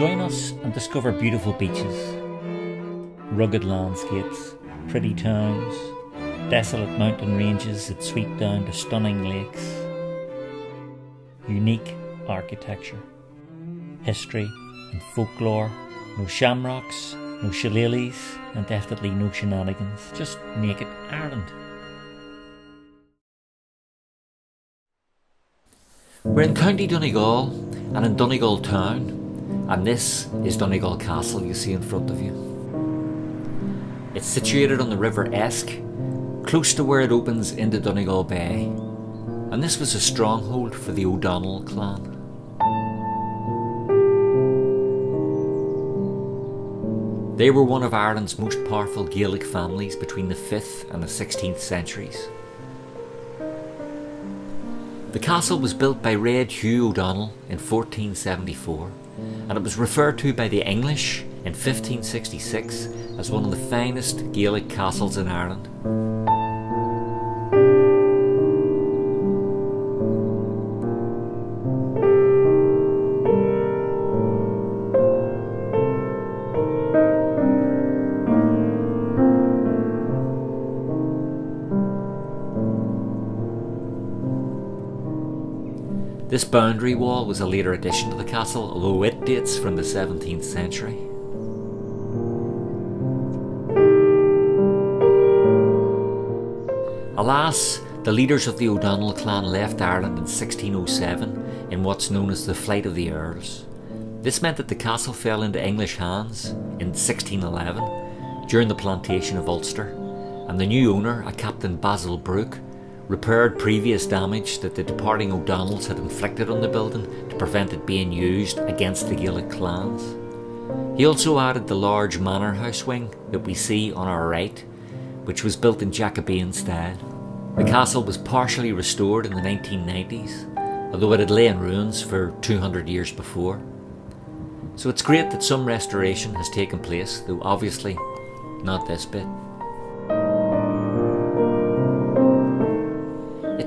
Join us and discover beautiful beaches, rugged landscapes, pretty towns, desolate mountain ranges that sweep down to stunning lakes, unique architecture, history and folklore, no shamrocks, no shillelaghs, and definitely no shenanigans, just naked Ireland. We're in County Donegal and in Donegal town, and this is Donegal Castle you see in front of you. It's situated on the River Eske, close to where it opens into Donegal Bay, and this was a stronghold for the O'Donnell clan. They were one of Ireland's most powerful Gaelic families between the 5th and the 16th centuries. The castle was built by Red Hugh O'Donnell in 1474 and it was referred to by the English in 1566 as one of the finest Gaelic castles in Ireland. This boundary wall was a later addition to the castle, although it dates from the 17th century. Alas, the leaders of the O'Donnell clan left Ireland in 1607 in what's known as the Flight of the Earls. This meant that the castle fell into English hands in 1611 during the plantation of Ulster, and the new owner, a Captain Basil Brooke, repaired previous damage that the departing O'Donnells had inflicted on the building to prevent it being used against the Gaelic clans. He also added the large manor house wing that we see on our right, which was built in Jacobean style. The castle was partially restored in the 1990s, although it had lay in ruins for 200 years before. So it's great that some restoration has taken place, though obviously not this bit.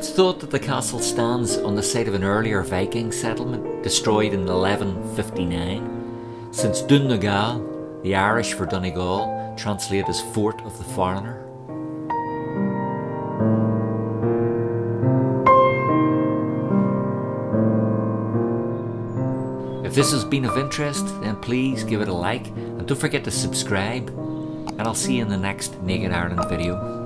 It's thought that the castle stands on the site of an earlier Viking settlement destroyed in 1159, since Dún na nGall, the Irish for Donegal, translated as Fort of the Foreigner. If this has been of interest, then please give it a like and don't forget to subscribe. And I'll see you in the next Naked Ireland video.